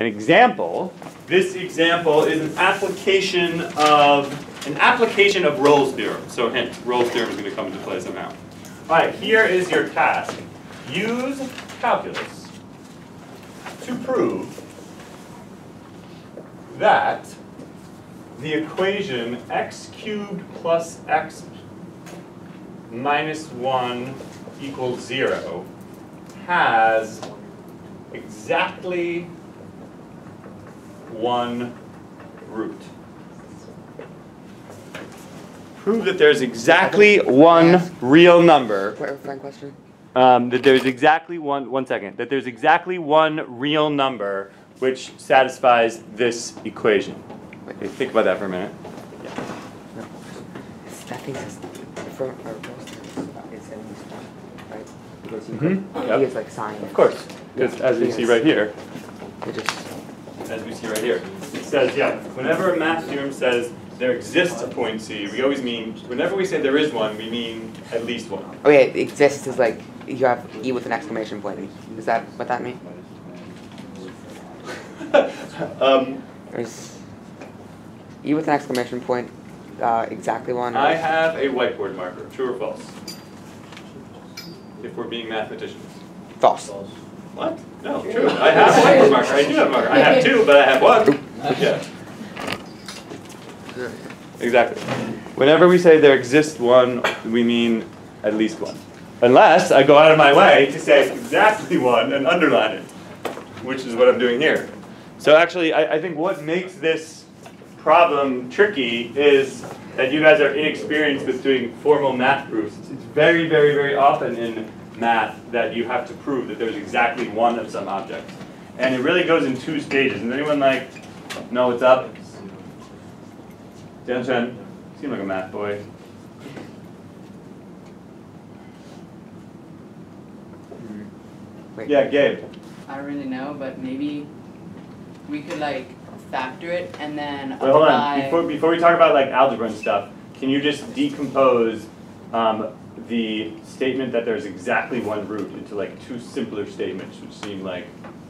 an example, this example is an application of an application of Rolle's theorem. So hint, Rolle's theorem is going to come into play somehow. All right, here is your task. Use calculus to prove that the equation x cubed plus x minus 1 equals 0 has exactly one root. Prove that there's exactly one real number. Clarifying question? Um, that there's exactly one, one second, that there's exactly one real number which satisfies this equation. Okay, think about that for a minute. It's- I think it's for our first it's at right? Because you Mhm, yep. he is like sine. Of course, because as we see right here, It just, as we see right here, it says, yeah, whenever a math theorem says there exists a point C, we always mean, whenever we say there is one, we mean at least one. oh yeah, it exists is like, you have E with an exclamation point. Is that what that means? um, Or is E with an exclamation point, uh, exactly one? I have a whiteboard marker, true or false? If we're being mathematicians. False. What? No, true. I have a whiteboard marker. I do have a marker. I have two, but I have one. Yeah. Exactly. Whenever we say there exists one, we mean at least one. Unless I go out of my way to say exactly one and underline it, which is what I'm doing here. So actually, I, I think what makes this problem tricky is that you guys are inexperienced with doing formal math proofs. It's it's very, very, very often in math that you have to prove that there's exactly one of some object. And it really goes in two stages. Does anyone like know what's up? Dan Chen, seem like a math boy. Wait. Yeah, Gabe. I don't really know, but maybe we could like factor it and then Wait, hold on. Before, before we talk about like algebra and stuff, can you just decompose um, the statement that there's exactly one root into like two simpler statements, which seem like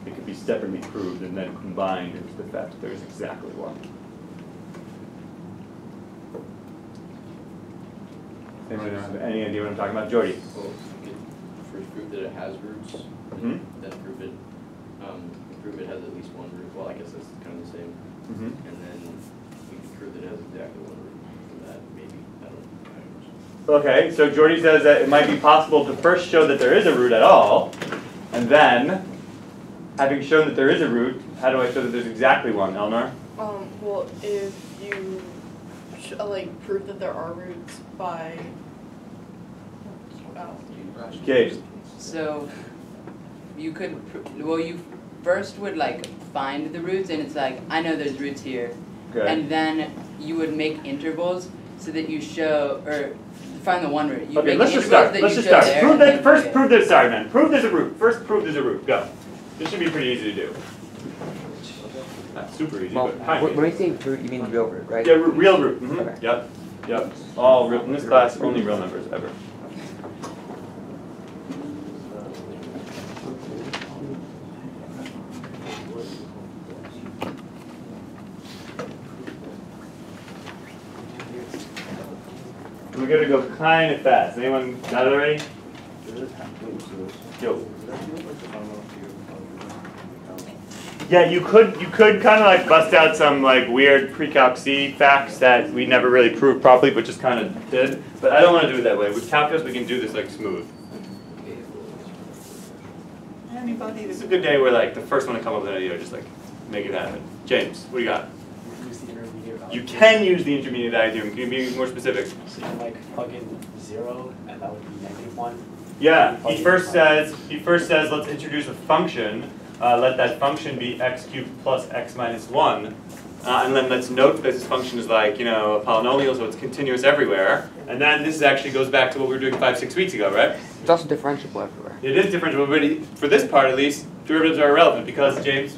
it could be separately proved and then combined into the fact that there's exactly one. Anyone have any idea what I'm talking about? Jordy? Well, first prove that it has roots, Mhm. then prove it, um, prove it has at least one root, well, I guess that's kind of the same. Mm-hmm. And then we can prove that it has exactly one root, from that, maybe, I don't, I don't know. Okay, so Jordy says that it might be possible to first show that there is a root at all, and then, having shown that there is a root, how do I show that there's exactly one, Eleanor? Um, well, if you sh- uh, like prove that there are roots by, Okay. So you could well you first would like find the roots and it's like I know there's roots here. Okay. And then you would make intervals so that you show or find the one root. You Okay, let's just start, that let's just start. there Prove that, first okay. prove that, sorry man, prove there's a root. First prove there's a root, go. This should be pretty easy to do. Not super easy, Well, but kind when of when easy. we say root, you mean real root, right? Yeah, real root, mhm, Okay. yep, yep. All real, in this class, only real numbers ever. Gonna go kind of fast. Anyone got it already? Yo. Yeah, you could you could kind of like bust out some like weird pre-calc C facts that we never really proved properly, but just kind of did. But I don't want to do it that way. With calculus, we can do this like smooth. Anybody? This is a good day where like the first one to come up with an idea, just like make it happen. James, what do you got? use the intermediate value. You can use the intermediate value theorem. Can you be more specific? So you can like plug in zero, and that would be negative one. Yeah, he first says, he first says, let's introduce a function. Uh, let that function be x cubed plus x minus one. Uh, and then let's note that this function is like, you know, a polynomial, so it's continuous everywhere. And then this actually goes back to what we were doing five, six weeks ago, right? It's also differentiable everywhere. It is differentiable, but for this part at least, derivatives are irrelevant because, James,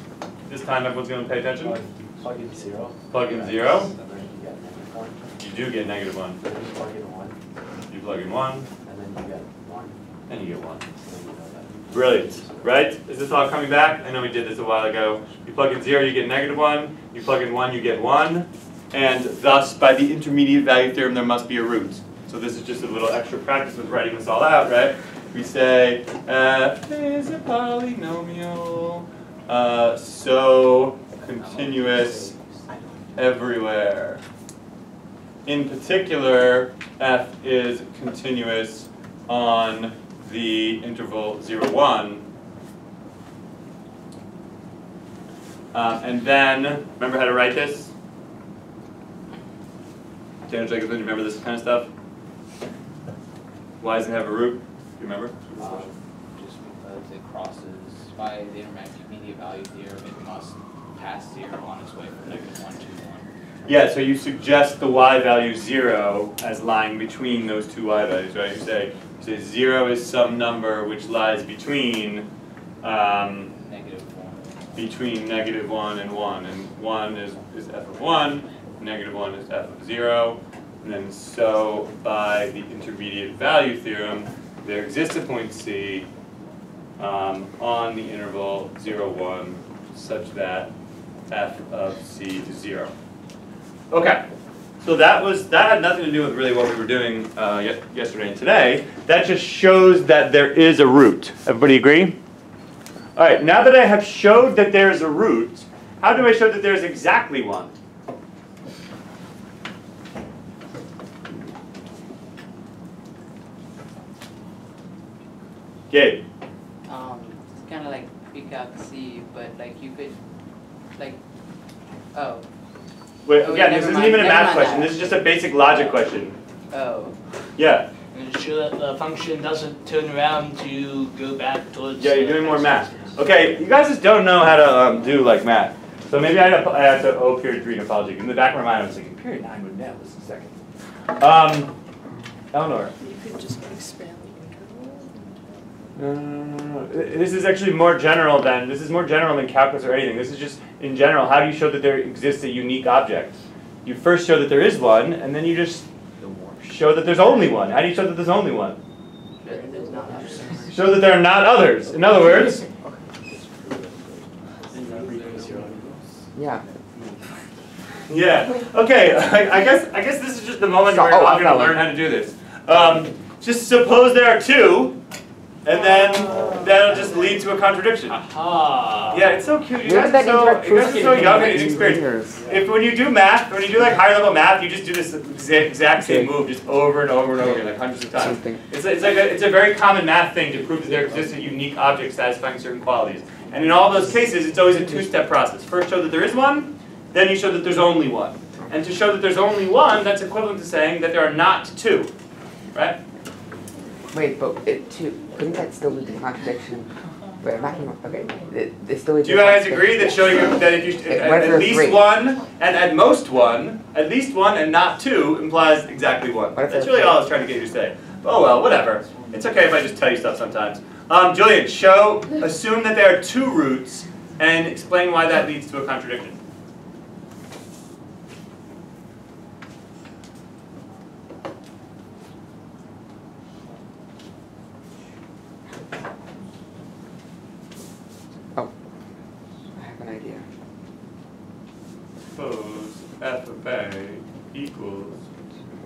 this time everyone's gonna pay attention. Plug, in zero. Plug in zero, And then you get negative one. you do get negative one. Then you plug in one, You plug in one, and then you get one. and you get one. So then you know that. Brilliant, right? Is this all coming back? I know we did this a while ago. You plug in zero, you get negative one. You plug in one, you get one. And thus, by the intermediate value theorem, there must be a root. So this is just a little extra practice with writing this all out, right? We say f is a polynomial, uh, so continuous everywhere. In particular, f is continuous on the interval 0, 1. Um, and then, remember how to write this? Daniel Jacobson, do you remember this kind of stuff? Why does it have a root? Do you remember? Um, Just because it crosses by the intermediate value theorem, it must pass zero on its way from negative one to one. Yeah, so you suggest the y value 0 as lying between those two y values, right? You say, you say 0 is some number which lies between um, Negative one. between negative 1 and 1, and 1 is, is f of 1, negative 1 is f of 0, and then so by the intermediate value theorem, there exists a point C um, on the interval 0, 1 such that f of C is 0. Okay, so that was, that had nothing to do with really what we were doing uh, yesterday and today. That just shows that there is a root. Everybody agree? All right, now that I have showed that there is a root, how do I show that there is exactly one? Gabe, Um, it's kind of like precalc but like you could, like, oh, wait, Oh, again, never this isn't mind, even a never math question, that. this is just a basic logic question. oh, Yeah, And ensure that the function doesn't turn around to go back towards. yeah, you're doing more math. Okay, you guys just don't know how to um, do like math. So maybe I have, I have to owe period three an apology. In the back of my mind, I was thinking, period nine would nail this in a second. Um, Eleanor. You could just expand the interval. No, no, no, no, no. This is actually more general than, this is more general than calculus or anything. This is just, in general, how do you show that there exists a unique object? You first show that there is one, and then you just show that there's only one. How do you show that there's only one? there- there's not others. Show that there are not others. In other words, Yeah. yeah. Okay, I, I guess I guess this is just the moment So- where oh, I'm gonna learn how to do this. Um, just suppose there are two, and then that'll just lead to a contradiction. Aha. Yeah, it's so cute. You Where guys are that so, you guys are so young and inexperienced. If when you do math, when you do like higher level math, you just do this exa- exact same move just over and over and over again, like hundreds of times. Something. It's, it's like a, it's a very common math thing to prove that there exists a unique object satisfying certain qualities. And in all those cases, it's always a two-step process. First, show that there is one, then you show that there's only one. And to show that there's only one, that's equivalent to saying that there are not two, right? Wait, but it too, couldn't that still lead to contradiction? Wait, I'm not, okay, it still Do you guys agree that showing you that if you Okay, at, at least three? one and at most one, at least one and not two implies exactly one. That's really all I was trying to get you to say. Oh well, whatever. It's okay if I just tell you stuff sometimes. Um, Julian, show assume that there are two roots and explain why that leads to a contradiction. I have an idea. Suppose f of a equals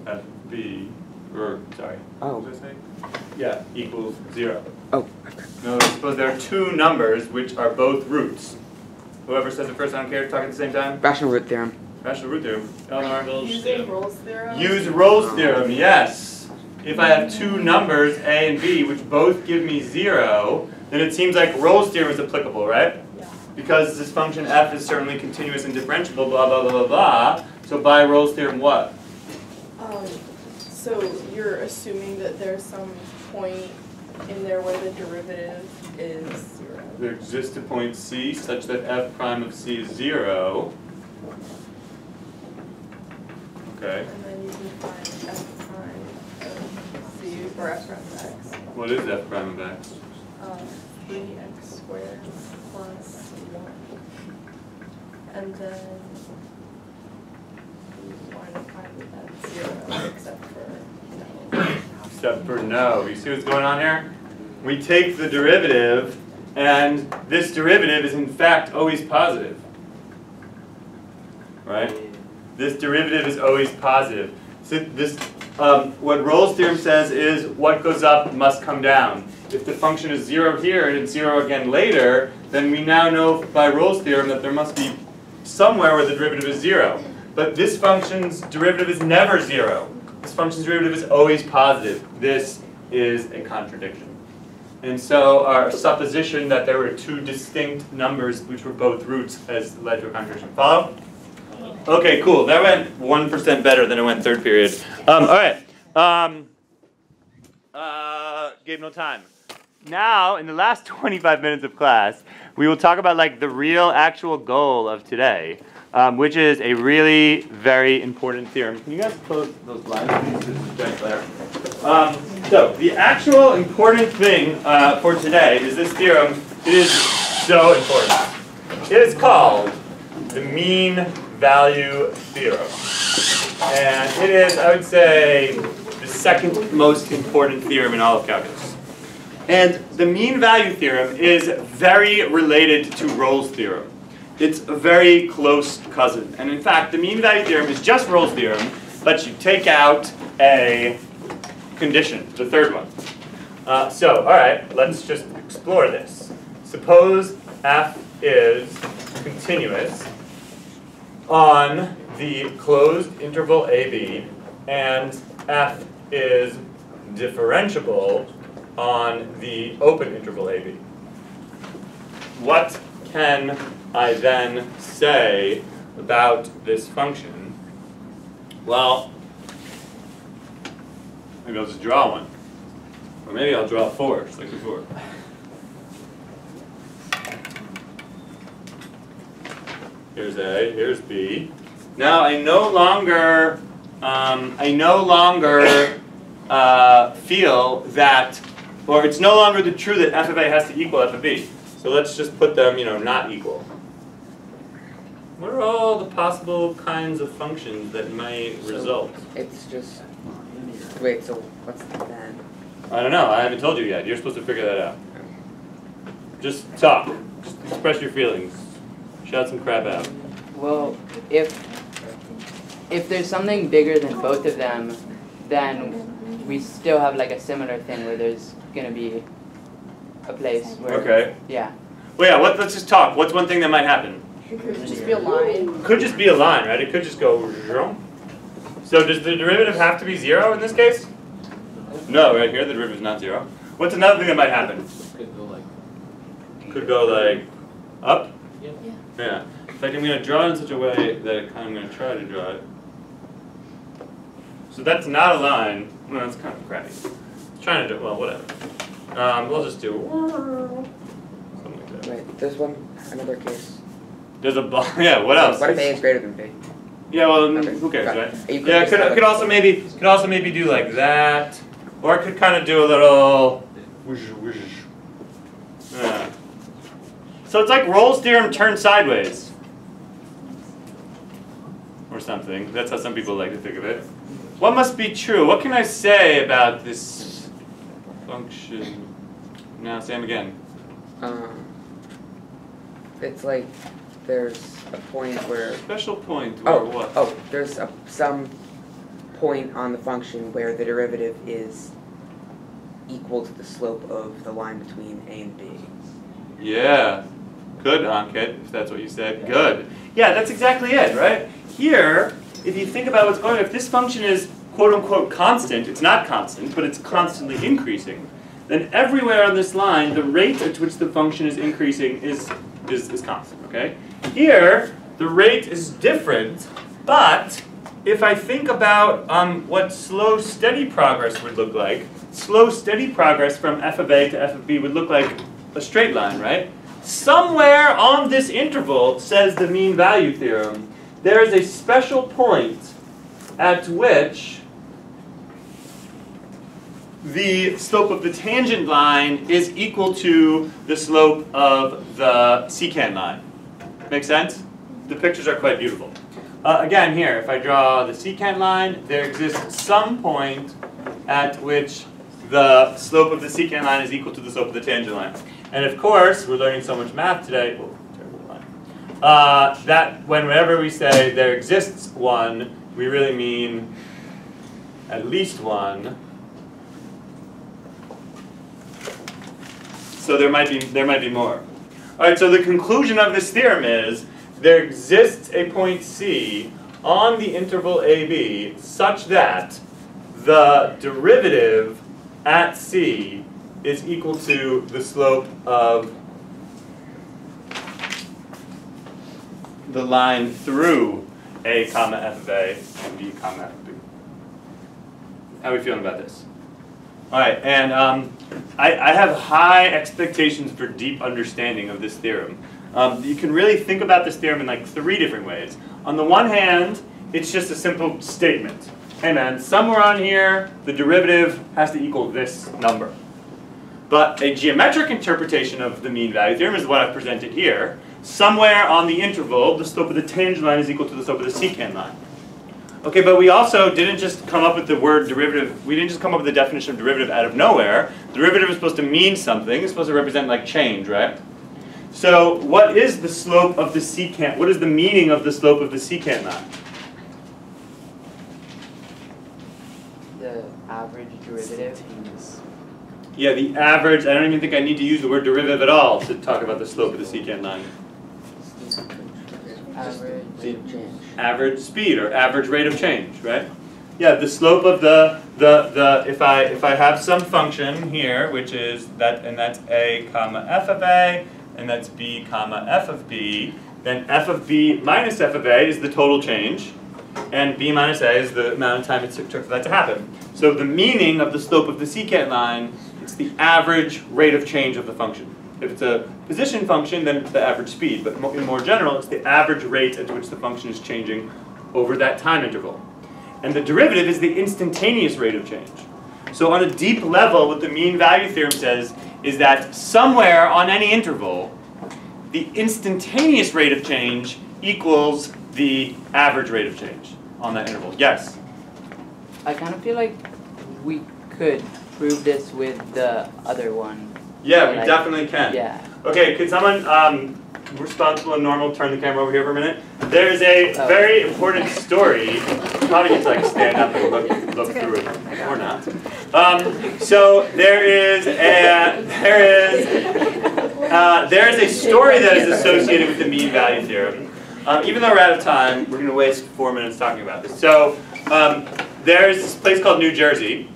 f of b, or sorry, Oh. what did I say? Yeah, equals zero. Oh, No, suppose there are two numbers which are both roots. Whoever says it first, I don't care, talk at the same time. rational root theorem. Rational root theorem. Eleanor. Rolle's Using theorem. Rolle's theorem. Use Rolle's theorem, yes. If I have two numbers, a and b, which both give me zero, then it seems like Rolle's theorem is applicable, right? Yeah. Because this function f is certainly continuous and differentiable, blah, blah, blah, blah, blah. So by Rolle's theorem, what? Um, so you're assuming that there's some point in there where the derivative is zero. There exists a point c such that f prime of c is zero. Okay, And then you can find f prime of c or f prime of x. what is f prime of x? Um, three x squared plus one. And then you want to find that zero except for no. Except for no. You see what's going on here? we take the derivative, and this derivative is in fact always positive. Right? This derivative is always positive. So this, um, what Rolle's theorem says is what goes up must come down. If the function is zero here and it's zero again later, then we now know by Rolle's theorem that there must be somewhere where the derivative is zero. But this function's derivative is never zero. This function's derivative is always positive. This is a contradiction. And so our supposition that there were two distinct numbers which were both roots has led to a contradiction. Follow? Okay, cool. That went 1% better than it went third period. Um, all right. Um, uh, gave no time. Now, in the last 25 minutes of class, we will talk about like the real actual goal of today, um, which is a really very important theorem. Can you guys close those blinds, please? This. Um, so, the actual important thing uh, for today is this theorem. It is so important. It is called the mean value theorem. And it is, I would say, the second most important theorem in all of calculus. And the mean value theorem is very related to Rolle's theorem. It's a very close cousin. And in fact, the mean value theorem is just Rolle's theorem, but you take out a condition, the third one. Uh, so, all right, let's just explore this. Suppose f is continuous on the closed interval AB and f is differentiable on the open interval AB. What can I then say about this function? Well, maybe I'll just draw one. Or maybe I'll draw four, just like before. Here's A, here's B. Now I no longer, um, I no longer uh, feel that, or it's no longer the true that f of A has to equal f of B. So let's just put them, you know, not equal. What are all the possible kinds of functions that might So- result? It's just, wait, so what's then? I don't know. I haven't told you yet. You're supposed to figure that out. Just talk. Just express your feelings. Shout some crap out. Well, if if there's something bigger than both of them, then we still have like a similar thing where there's gonna be a place where Okay. yeah. Well, yeah. What, let's just talk. What's one thing that might happen? It could just be a line. Could just be a line, right? It could just go. zhong. So does the derivative have to be zero in this case? No, right here the derivative is not zero. What's another thing that might happen? Could go like. Could go like up. Yeah. Yeah. In fact, I'm going to draw it in such a way that it kind of, I'm going to try to draw it. So that's not a line. Well, that's kind of crappy. Trying to do well, whatever. Um, we'll just do something like that. Wait, there's one, another case. There's a ball. Yeah. What else? What if A is greater than B? Yeah. Well, Okay, who cares, got right? You could Yeah. Could, could also maybe could also maybe do like that, or it could kind of do a little. whoosh, whoosh. Yeah. So it's like Rolle's theorem turned sideways. Or something. That's how some people like to think of it. What must be true? What can I say about this function? Now, Sam again. Um, it's like there's a point where Special point or oh what? oh there's a, some point on the function where the derivative is equal to the slope of the line between A and B. Yeah. Good, Ankit, if that's what you said. Good. Yeah, that's exactly it, right? Here, if you think about what's going on, if this function is quote unquote constant, it's not constant, but it's constantly increasing, then everywhere on this line, the rate at which the function is increasing is, is, is constant, okay? Here, the rate is different, but if I think about um, what slow, steady progress would look like, slow, steady progress from f of a to f of b would look like a straight line, right? Somewhere on this interval, says the mean value theorem, there is a special point at which the slope of the tangent line is equal to the slope of the secant line. Make sense? The pictures are quite beautiful. Uh, again, here, if I draw the secant line, there exists some point at which the slope of the secant line is equal to the slope of the tangent line. And of course, we're learning so much math today. Oh, terrible line. Uh, that whenever we say there exists one, we really mean at least one. So there might be there might be more. All right. So the conclusion of this theorem is there exists a point C on the interval AB such that the derivative at C is equal to the slope of the line through A comma f of A and B comma f of B. How are we feeling about this? All right, and um, I, I have high expectations for deep understanding of this theorem. Um, you can really think about this theorem in like three different ways. On the one hand, it's just a simple statement. Hey man, somewhere on here, the derivative has to equal this number. But a geometric interpretation of the mean value theorem is what I've presented here. Somewhere on the interval, the slope of the tangent line is equal to the slope of the secant line. Okay, but we also didn't just come up with the word derivative, we didn't just come up with the definition of derivative out of nowhere. Derivative is supposed to mean something, it's supposed to represent like change, right? So what is the slope of the secant, what is the meaning of the slope of the secant line? The average derivative. Yeah, the average, I don't even think I need to use the word derivative at all to talk about the slope of the secant line. Average. Average speed or average rate of change, right? Yeah, the slope of the, the, the, if I, if I have some function here, which is that, and that's a comma f of a, and that's b comma f of b, then f of b minus f of a is the total change, and b minus a is the amount of time it took for that to happen. So the meaning of the slope of the secant line, it's the average rate of change of the function. If it's a position function, then it's the average speed, but in more general, it's the average rate at which the function is changing over that time interval. And the derivative is the instantaneous rate of change. So on a deep level, what the mean value theorem says is that somewhere on any interval, the instantaneous rate of change equals the average rate of change on that interval. Yes? I kind of feel like we could prove this with the other one. Yeah, we Like, definitely can. Yeah. Okay, could someone, um, responsible and normal, turn the camera over here for a minute? There is a Oh. very important story. You Probably need to like stand up and look, look through it, or not. Um, so there is a, there is, uh, there is a story that is associated with the mean value theorem. Um, even though we're out of time, we're going to waste four minutes talking about this. So um, there's this place called New Jersey.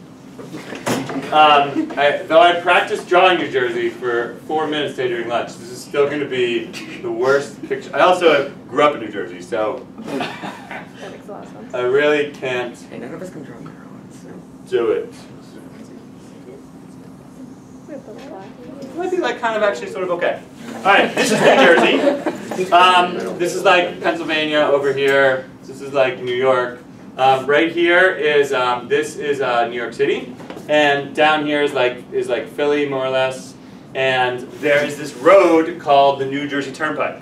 Um, I, though I practiced drawing New Jersey for four minutes today during lunch, this is still going to be the worst picture. I also grew up in New Jersey, so That makes a lot of sense. I really can't Hey, none of us can draw Carolyn, so. do it. We have the black. It might be like kind of actually sort of okay. All right, this is New Jersey. Um, this is like Pennsylvania over here. This is like New York. Um, right here is um, this is uh, New York City, and down here is like is like Philly more or less. And there is this road called the New Jersey Turnpike,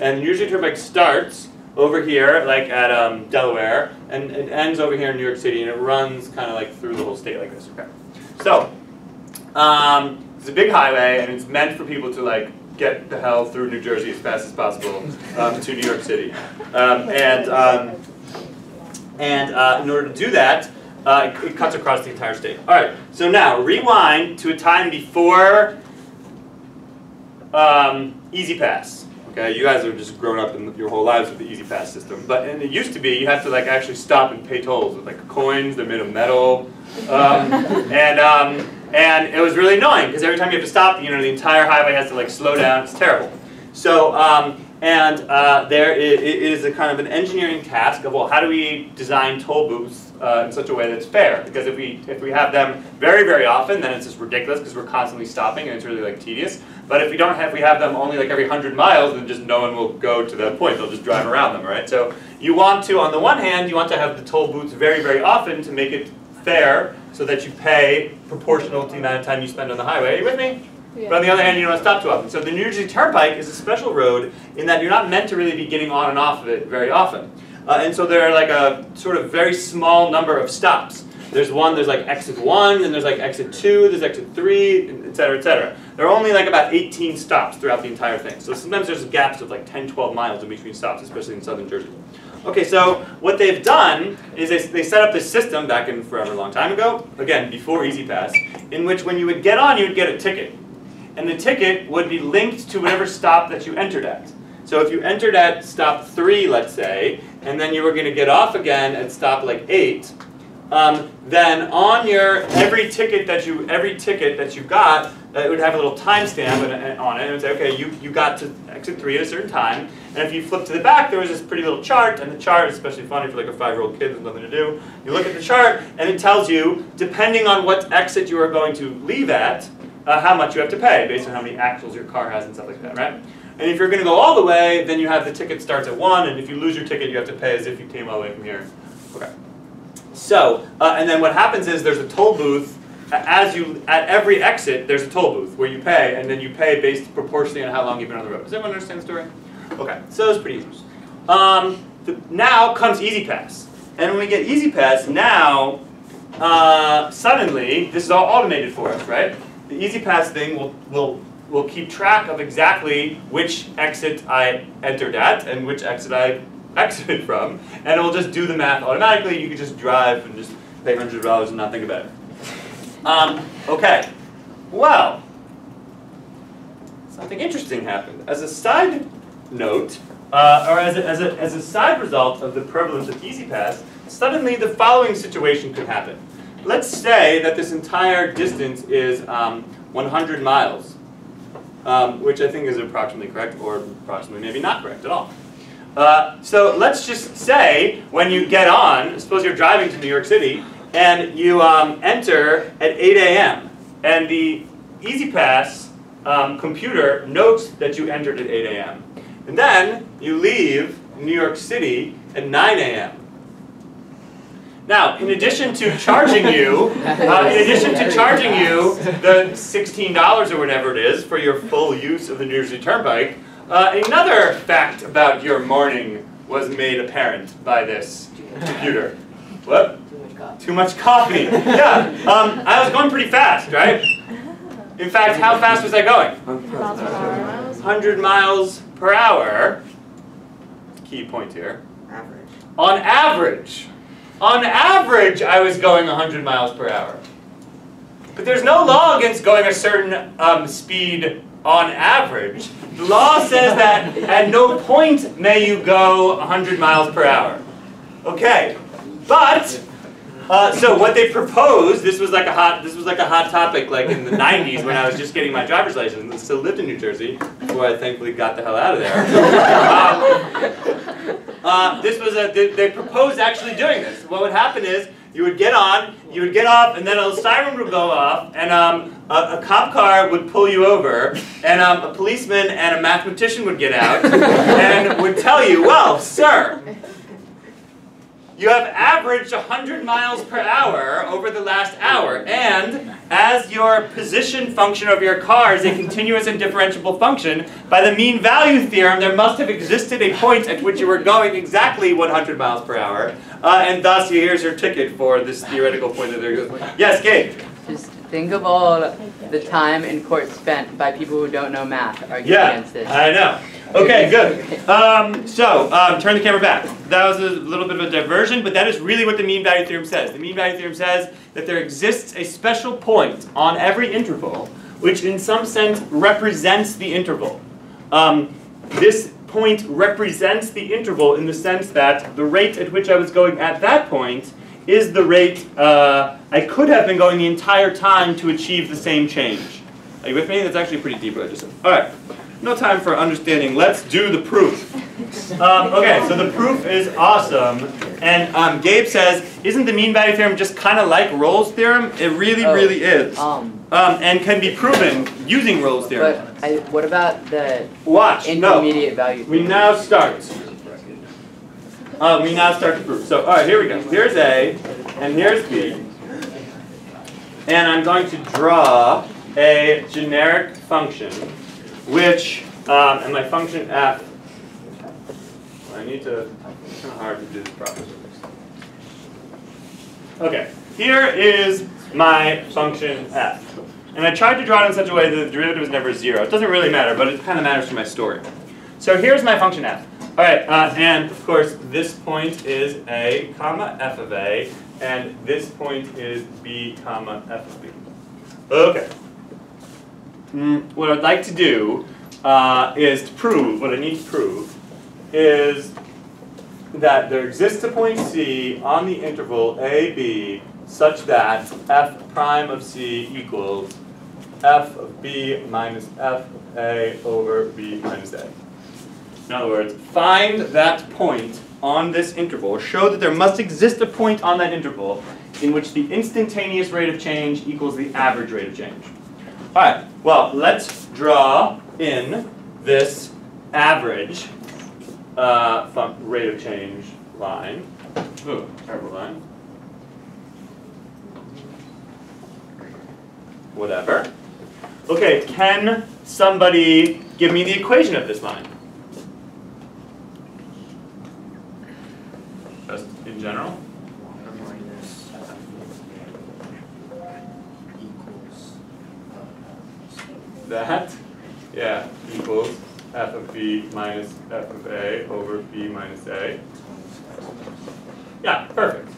and the New Jersey Turnpike starts over here, like at um, Delaware, and it ends over here in New York City, and it runs kind of like through the whole state like this. Okay, so. Um, it's a big highway, and it's meant for people to like get the hell through New Jersey as fast as possible um, to New York City. Um, and um, and uh, in order to do that, uh, it, it cuts across the entire state. All right. So now rewind to a time before um, E-ZPass. Okay, you guys have just grown up in your whole lives with the E-ZPass system, but and it used to be you have to like actually stop and pay tolls with like coins. They're made of metal, um, and um, and it was really annoying because every time you have to stop, you know, the entire highway has to like slow down. It's terrible. So um, and uh, there i- it is a kind of an engineering task of well, how do we design toll booths uh, in such a way that's fair? Because if we if we have them very very often, then it's just ridiculous because we're constantly stopping and it's really like tedious. But if we don't have, we have them only like every hundred miles, then just no one will go to that point. They'll just drive around them, right? So you want to, on the one hand, you want to have the toll booths very very often to make it fair, so that you pay proportional to the amount of time you spend on the highway. Are you with me? But on the other hand, you don't stop too often. So the New Jersey Turnpike is a special road in that you're not meant to really be getting on and off of it very often. Uh, and so there are like a sort of very small number of stops. there's one, there's like exit one, and there's like exit two, there's exit three, et cetera, et cetera. There are only like about 18 stops throughout the entire thing. So sometimes there's gaps of like 10, 12 miles in between stops, especially in southern Jersey. Okay, so what they've done is they, they set up this system back in forever long time ago, again, before E-ZPass, in which when you would get on, you would get a ticket. And the ticket would be linked to whatever stop that you entered at. So if you entered at stop three, let's say, and then you were going to get off again at stop like eight, um, then on your every ticket that you every ticket that you got, uh, it would have a little timestamp and- and on it, and it would say, okay, you, you got to exit three at a certain time, and if you flip to the back, there was this pretty little chart, and the chart is especially funny for like a five-year-old kid with nothing to do. You look at the chart, and it tells you, depending on what exit you are going to leave at, uh, how much you have to pay, based on how many axles your car has and stuff like that, right? And if you're going to go all the way, then you have the ticket starts at one, and if you lose your ticket, you have to pay as if you came all the way from here. Okay. So, uh, and then what happens is there's a toll booth. As you at every exit, there's a toll booth where you pay, and then you pay based proportionally on how long you've been on the road. Does everyone understand the story? Okay, so it's pretty easy. Um, the, now comes E-ZPass, and when we get E-ZPass, now uh, suddenly this is all automated for us, right? The E-ZPass thing will will will keep track of exactly which exit I entered at and which exit I exited from, and it will just do the math automatically. You can just drive and just pay hundreds of dollars and not think about it. Um, okay, well, something interesting happened. As a side note, uh, or as a, as, a, as a side result of the prevalence of E-ZPass, suddenly the following situation could happen. Let's say that this entire distance is um, 100 miles, um, which I think is approximately correct, or approximately maybe not correct at all. Uh, so let's just say when you get on, suppose you're driving to New York City, and you um, enter at 8 a.m. and the E-ZPass um, computer notes that you entered at 8 a.m. And then you leave New York City at 9 a.m. Now, in addition to charging you, uh, in addition to charging you the $16 or whatever it is for your full use of the New Jersey Turnpike, uh, another fact about your morning was made apparent by this computer. What? Too much coffee. Yeah, um, I was going pretty fast, right? In fact, how fast was I going? 100 miles per hour. Key point here. Average. On average, on average, I was going 100 miles per hour. But there's no law against going a certain um, speed on average. The law says that at no point may you go 100 miles per hour. Okay, but uh, so what they proposed, this was like a hot, this was like a hot topic, like in the '90s when I was just getting my driver's license and still lived in New Jersey before I thankfully got the hell out of there. Um, uh, this was a, they, they proposed actually doing this. What would happen is you would get on, you would get off, and then a siren would go off, and um, a, a cop car would pull you over, and um, a policeman and a mathematician would get out and would tell you, well, sir, you have averaged 100 miles per hour over the last hour, and as your position function of your car is a continuous and differentiable function, by the mean value theorem, there must have existed a point at which you were going exactly 100 miles per hour, uh, and thus here's your ticket for this theoretical point that there goes. Yes, Gabe? Just think of all the time in court spent by people who don't know math arguing Yeah, against this. I know. Okay, good. Um, so, um, turn the camera back. That was a little bit of a diversion, but that is really what the mean value theorem says. The mean value theorem says that there exists a special point on every interval, which in some sense represents the interval. Um, this point represents the interval in the sense that the rate at which I was going at that point is the rate uh, I could have been going the entire time to achieve the same change. Are you with me? That's actually pretty deep what I just said. All right. No time for understanding. Let's do the proof. Um, okay, so the proof is awesome. And um, Gabe says, isn't the mean value theorem just kind of like Rolle's theorem? It really, Oh, really is. Um, Um, and can be proven using Rolle's theorem. but I, what about the Watch. No. intermediate value? We now start. Uh, we now start the proof. So, all right, here we go. Here's A, and here's B. And I'm going to draw a generic function, which, um, and my function f, I need to, it's kind of hard to do this properly. Okay, here is my function f. And I tried to draw it in such a way that the derivative is never zero. It doesn't really matter, but it kind of matters for my story. So here's my function f. All right, uh, and of course, this point is a comma f of a, and this point is b comma f of b. Okay. Mm, what I'd like to do uh, is to prove, what I need to prove, is that there exists a point C on the interval a, b, such that f prime of c equals f of b minus f of a over b minus a. In other words, find that point on this interval, show that there must exist a point on that interval in which the instantaneous rate of change equals the average rate of change. Alright, well, let's draw in this average uh, rate of change line. Ooh, terrible line. Whatever. Okay, can somebody give me the equation of this line? Just in general? That, yeah, equals f of b minus f of a over b minus a. Yeah, perfect.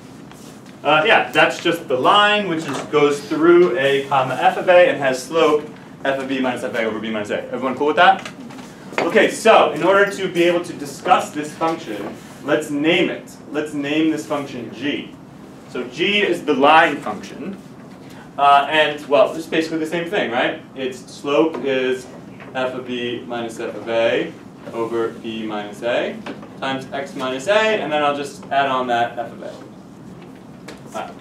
Uh, yeah, that's just the line which is, goes through a comma f of a and has slope f of b minus f of a over b minus a. Everyone cool with that? Okay, so in order to be able to discuss this function, let's name it. Let's name this function g. So g is the line function. Uh, and, well, it's basically the same thing, right? Its slope is f of b minus f of a over b minus a times x minus a, and then I'll just add on that f of a. Alright.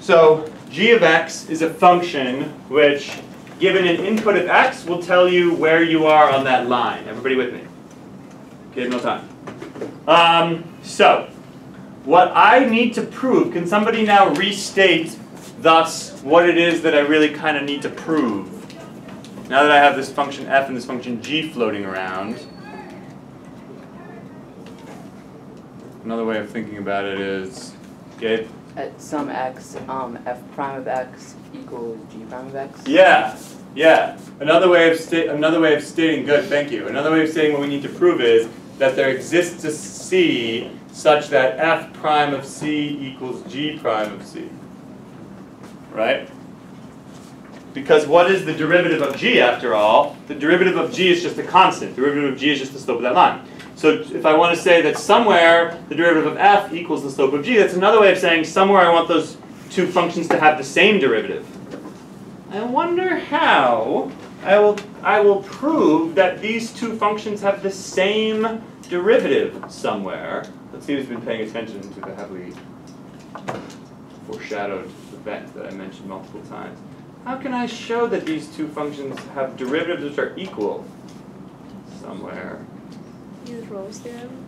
So g of x is a function which, given an input of x, will tell you where you are on that line. Everybody with me? Okay, no time. Um, so, what I need to prove, can somebody now restate thus what it is that I really kind of need to prove? Now that I have this function f and this function g floating around, another way of thinking about it is, Gabe? At some x, um, f prime of x equals g prime of x. Yeah, yeah. Another way of sta- another way of stating good, thank you. Another way of stating what we need to prove is that there exists a c such that f prime of c equals g prime of c. Right? Because what is the derivative of g after all? The derivative of g is just a constant. The derivative of g is just the slope of that line. So if I want to say that somewhere the derivative of f equals the slope of g, that's another way of saying somewhere I want those two functions to have the same derivative. I wonder how I will I will prove that these two functions have the same derivative somewhere. Let's see who's been paying attention to the heavily foreshadowed event that I mentioned multiple times. How can I show that these two functions have derivatives which are equal somewhere? Use Rolle's theorem.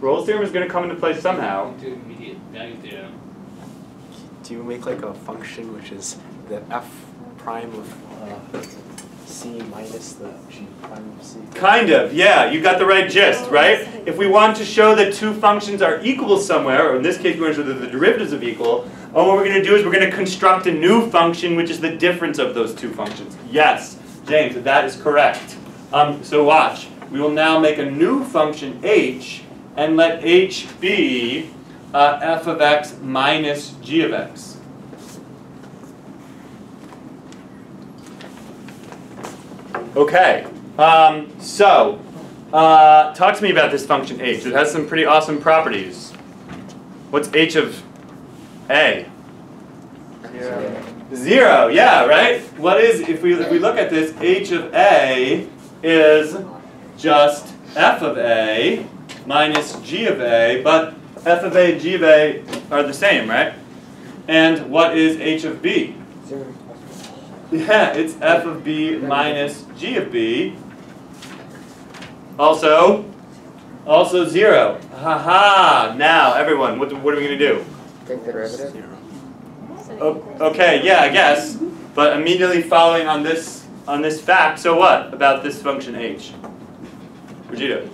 Rolle's theorem is going to come into play somehow. Do immediate value theorem. Do you make like a function which is the f prime of uh, c minus the g prime of c? Kind of, yeah, you got the right gist, right? If we want to show that two functions are equal somewhere, or in this case, we want to show that the derivatives of equal, oh, what we're going to do is we're going to construct a new function, which is the difference of those two functions. Yes, James, that is correct. Um, so watch. We will now make a new function h, and let h be uh, f of x minus g of x. Okay, um, so, uh, talk to me about this function h. It has some pretty awesome properties. What's h of a? Zero. Zero, yeah, right? What is, if we, if we look at this, h of a is just f of a minus g of a, but f of a and g of a are the same, right? And what is h of b? Zero. Yeah, it's f of b minus g of b. Also, also zero. Ha ha! now everyone, what, what are we gonna do? Take the derivative. Zero. O- Okay, yeah, I guess, but immediately following on this, on this fact, so what about this function h? Vegeta? you do?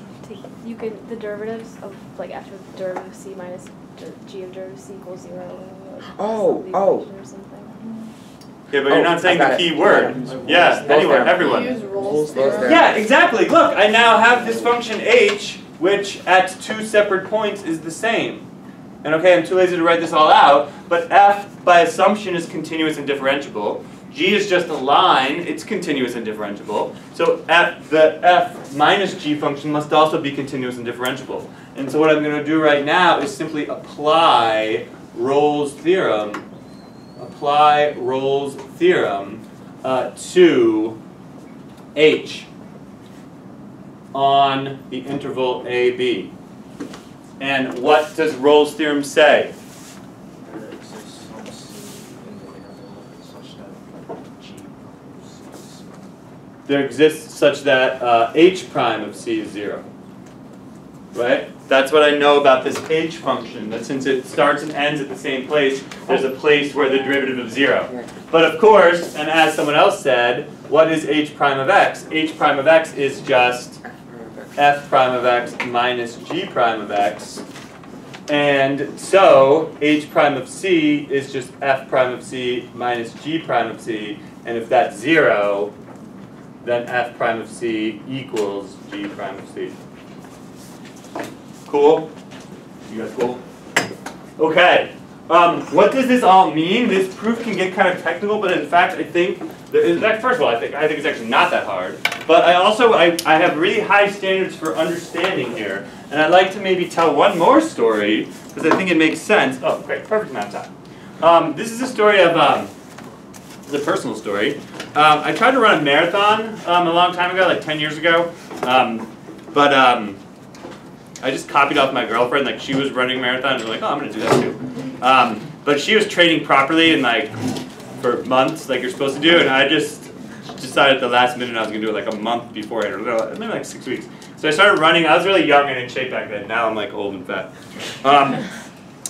You can, the derivatives of, like, after the derivative of c minus g of derivative of c equals zero. like, Oh, oh. Or something. Yeah, but you're Oh, not saying the key it. word. Yeah, Both anyone, there. everyone. Use Rolle's Rolle's. Yeah, exactly. Look, I now have this function h, which at two separate points is the same. And okay, I'm too lazy to write this all out, but f by assumption is continuous and differentiable. g is just a line, it's continuous and differentiable. So f, the f minus g function must also be continuous and differentiable. And so what I'm going to do right now is simply apply Rolle's theorem, apply Rolle's theorem uh, to h on the interval AB. And what does Rolle's theorem say? There exists such that uh, h prime of c is zero. Right? That's what I know about this h function, that since it starts and ends at the same place, there's a place where the derivative of zero. But of course, and as someone else said, what is h prime of x? h prime of x is just f prime of x minus g prime of x. And so h prime of c is just f prime of c minus g prime of c. And if that's zero, then f prime of c equals g prime of c. Cool? You guys cool? Okay. Um, what does this all mean? This proof can get kind of technical, but in fact, I think in fact, first of all, I think I think it's actually not that hard. But I also I, I have really high standards for understanding here, and I'd like to maybe tell one more story because I think it makes sense. Oh, great, perfect amount of time. Um, this is a story of um, a personal story. Um, I tried to run a marathon um, a long time ago, like 10 years ago, um, but um, I just copied off my girlfriend. Like she was running marathons, and I'm like, oh, I'm gonna do that too. Um, but she was training properly and like for months, like you're supposed to do, and I just decided at the last minute I was gonna do it like a month beforehand, or maybe like six weeks. So I started running. I was really young and in shape back then. Now I'm like old and fat. Um,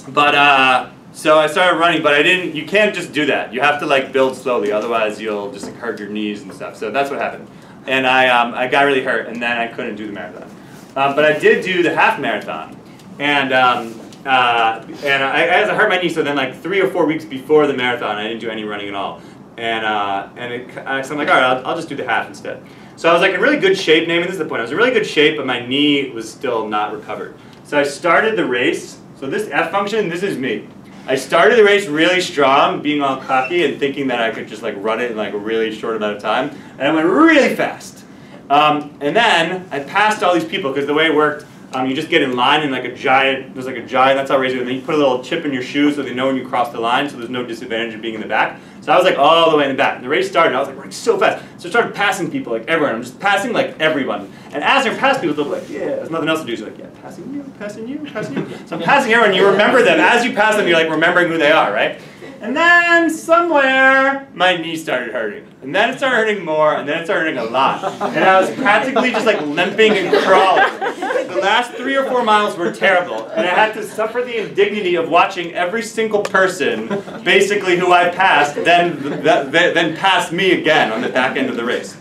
but uh, so I started running, but I didn't. You can't just do that. You have to like build slowly, otherwise you'll just like, hurt your knees and stuff. So that's what happened. And I um, I got really hurt, and then I couldn't do the marathon. Um, but I did do the half marathon, and um, uh, and I, I hurt my knee, so then like three or four weeks before the marathon, I didn't do any running at all. And uh, and it, so I'm like, all right, I'll, I'll just do the half instead. So I was like in really good shape. Naming this is the point. I was in really good shape, but my knee was still not recovered. So I started the race. So this F function, this is me. I started the race really strong, being all cocky and thinking that I could just like run it in like a really short amount of time, and I went really fast. Um, and then I passed all these people because the way it worked, um, you just get in line and like a giant, there's like a giant, that's how it, and then you put a little chip in your shoe so they know when you cross the line, so there's no disadvantage of being in the back. So I was like all the way in the back. And the race started, I was like running so fast. So I started passing people, like everyone. I'm just passing like everyone. And as you're passing people, they'll be like, yeah, there's nothing else to do. So like, yeah, passing you, passing you, passing you. So I'm passing everyone, you remember them. As you pass them, you're like remembering who they are, right? And then somewhere, my knee started hurting. And then it started hurting more, and then it started hurting a lot. And I was practically just like limping and crawling. The last three or four miles were terrible. And I had to suffer the indignity of watching every single person, basically who I passed, then, then, then pass me again on the back end of the race.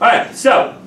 All right, so